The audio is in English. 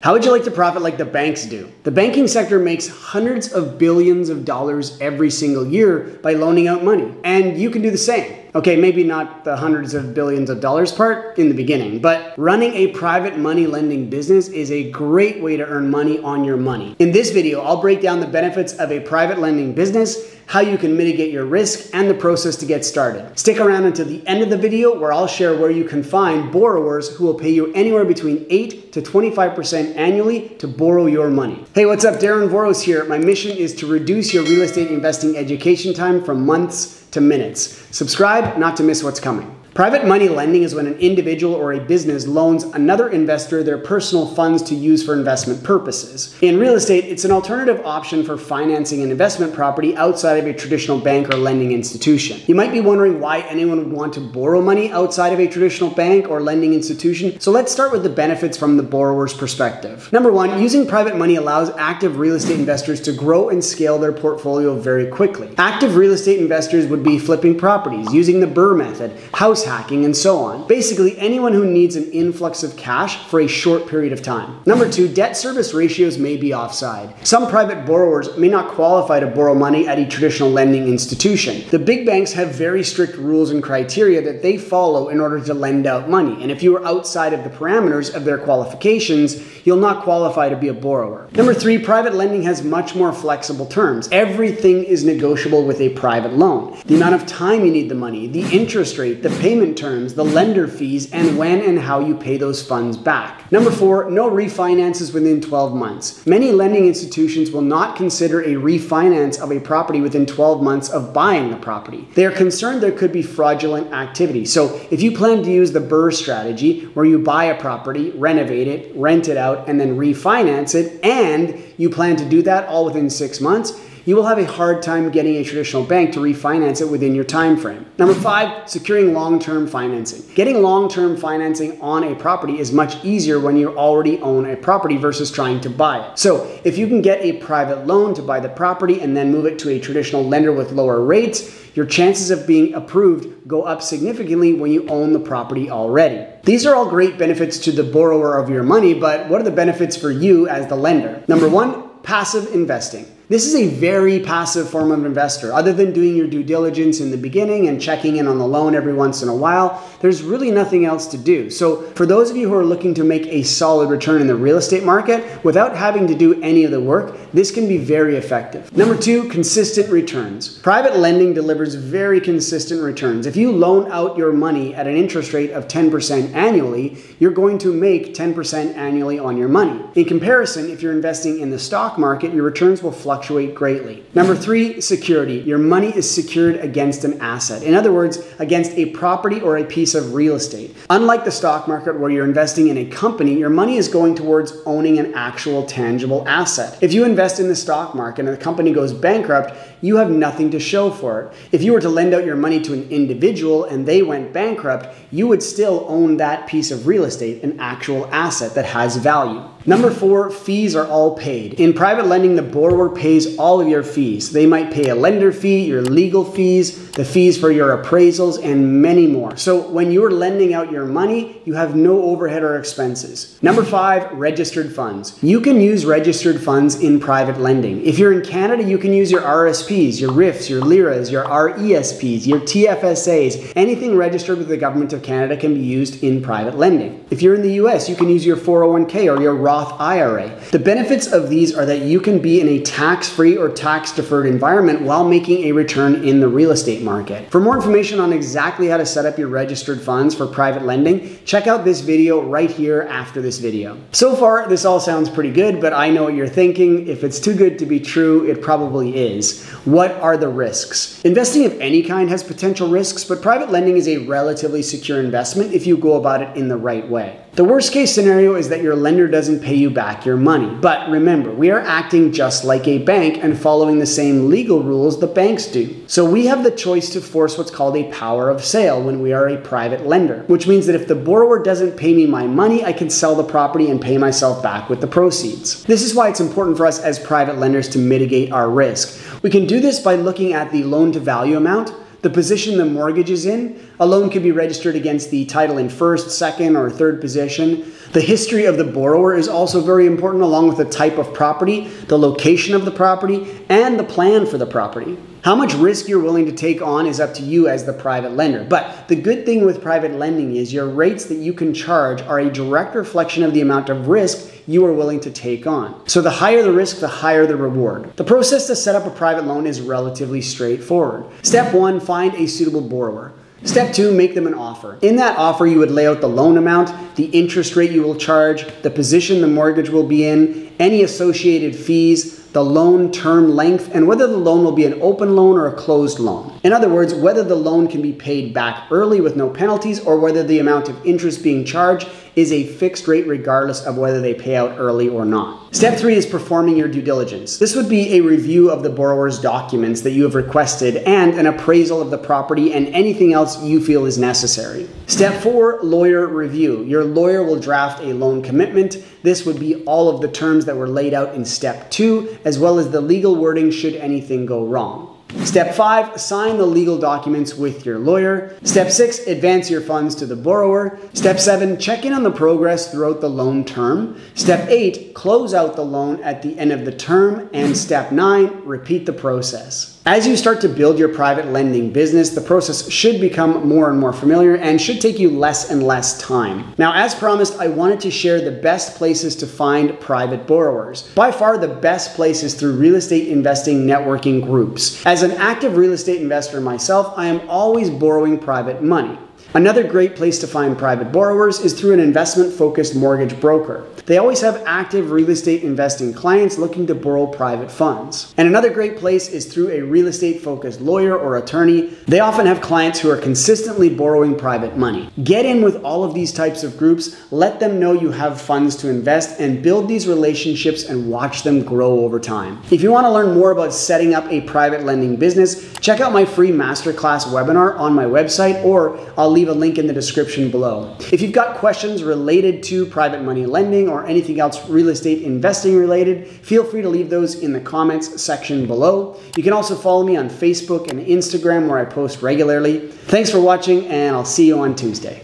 How would you like to profit like the banks do? The banking sector makes hundreds of billions of dollars every single year by loaning out money, and you can do the same. Okay, maybe not the hundreds of billions of dollars part in the beginning, but running a private money lending business is a great way to earn money on your money. In this video, I'll break down the benefits of a private lending business how you can mitigate your risk, and the process to get started. Stick around until the end of the video where I'll share where you can find borrowers who will pay you anywhere between 8 to 25% annually to borrow your money. Hey, what's up? Darren Voros here. My mission is to reduce your real estate investing education time from months to minutes. Subscribe not to miss what's coming. Private money lending is when an individual or a business loans another investor their personal funds to use for investment purposes. In real estate, it's an alternative option for financing an investment property outside of a traditional bank or lending institution. You might be wondering why anyone would want to borrow money outside of a traditional bank or lending institution. So let's start with the benefits from the borrower's perspective. Number one, using private money allows active real estate investors to grow and scale their portfolio very quickly. Active real estate investors would be flipping properties, using the BRRRR method, house hacking, and so on. Basically, anyone who needs an influx of cash for a short period of time. Number two, debt service ratios may be offside. Some private borrowers may not qualify to borrow money at a traditional lending institution. The big banks have very strict rules and criteria that they follow in order to lend out money. And if you are outside of the parameters of their qualifications, you'll not qualify to be a borrower. Number three, private lending has much more flexible terms. Everything is negotiable with a private loan. The amount of time you need the money, the interest rate, the payment payment terms, the lender fees, and when and how you pay those funds back. Number four, no refinances within 12 months. Many lending institutions will not consider a refinance of a property within 12 months of buying the property. They are concerned there could be fraudulent activity. So if you plan to use the BRRRR strategy, where you buy a property, renovate it, rent it out, and then refinance it, and you plan to do that all within six months, you will have a hard time getting a traditional bank to refinance it within your time frame. Number five, securing long-term financing. Getting long-term financing on a property is much easier when you already own a property versus trying to buy it. So if you can get a private loan to buy the property and then move it to a traditional lender with lower rates, your chances of being approved go up significantly when you own the property already. These are all great benefits to the borrower of your money, but what are the benefits for you as the lender? Number one, passive investing. This is a very passive form of investor. Other than doing your due diligence in the beginning and checking in on the loan every once in a while, there's really nothing else to do. So, for those of you who are looking to make a solid return in the real estate market without having to do any of the work, this can be very effective. Number two, consistent returns. Private lending delivers very consistent returns. If you loan out your money at an interest rate of 10% annually, you're going to make 10% annually on your money. In comparison, if you're investing in the stock market, your returns will fluctuate fluctuate greatly. Number three, security. Your money is secured against an asset. In other words, against a property or a piece of real estate. Unlike the stock market where you're investing in a company, your money is going towards owning an actual tangible asset. If you invest in the stock market and the company goes bankrupt, you have nothing to show for it. If you were to lend out your money to an individual and they went bankrupt, you would still own that piece of real estate, an actual asset that has value. Number four, fees are all paid. In private lending, the borrower pays all of your fees. They might pay a lender fee, your legal fees, the fees for your appraisals, and many more. So when you're lending out your money, you have no overhead or expenses. Number five, registered funds. You can use registered funds in private lending. If you're in Canada, you can use your RSPs, your RRIFs, your LIRAs, your RESPs, your TFSAs. Anything registered with the Government of Canada can be used in private lending. If you're in the US, you can use your 401k or your Roth IRA. The benefits of these are that you can be in a tax free or tax deferred environment while making a return in the real estate market. For more information on exactly how to set up your registered funds for private lending, check out this video right here after this video. So far, this all sounds pretty good, but I know what you're thinking. If it's too good to be true, it probably is. What are the risks? Investing of any kind has potential risks, but private lending is a relatively secure investment if you go about it in the right way. The worst case scenario is that your lender doesn't pay you back your money. But remember, we are acting just like a bank and following the same legal rules the banks do. So we have the choice to force what's called a power of sale when we are a private lender, which means that if the borrower doesn't pay me my money, I can sell the property and pay myself back with the proceeds. This is why it's important for us as private lenders to mitigate our risk. We can do this by looking at the loan to value amount the position the mortgage is in. A loan can be registered against the title in first, second, or third position. The history of the borrower is also very important, along with the type of property, the location of the property, and the plan for the property. How much risk you're willing to take on is up to you as the private lender. But the good thing with private lending is your rates that you can charge are a direct reflection of the amount of risk you are willing to take on. So the higher the risk, the higher the reward. The process to set up a private loan is relatively straightforward. Step one, find a suitable borrower. Step two, make them an offer. In that offer, you would lay out the loan amount, the interest rate you will charge, the position the mortgage will be in, any associated fees, the loan term length, and whether the loan will be an open loan or a closed loan. In other words, whether the loan can be paid back early with no penalties or whether the amount of interest being charged is a fixed rate regardless of whether they pay out early or not. Step three is performing your due diligence. This would be a review of the borrower's documents that you have requested and an appraisal of the property and anything else you feel is necessary. Step four, lawyer review. Your lawyer will draft a loan commitment. This would be all of the terms that were laid out in step two, as well as the legal wording should anything go wrong. Step five, sign the legal documents with your lawyer. Step six, advance your funds to the borrower. Step seven, check in on the progress throughout the loan term. Step eight, close out the loan at the end of the term. And step nine, repeat the process. As you start to build your private lending business, the process should become more and more familiar and should take you less and less time. Now, as promised, I wanted to share the best places to find private borrowers. By far, the best place is through real estate investing networking groups. As an active real estate investor myself, I am always borrowing private money. Another great place to find private borrowers is through an investment focused mortgage broker. They always have active real estate investing clients looking to borrow private funds. And another great place is through a real estate focused lawyer or attorney. They often have clients who are consistently borrowing private money. Get in with all of these types of groups, let them know you have funds to invest, and build these relationships and watch them grow over time. If you want to learn more about setting up a private lending business, check out my free masterclass webinar on my website, or I'll leave a link in the description below. If you've got questions related to private money lending or anything else real estate investing related, feel free to leave those in the comments section below. You can also follow me on Facebook and Instagram where I post regularly. Thanks for watching and I'll see you on Tuesday.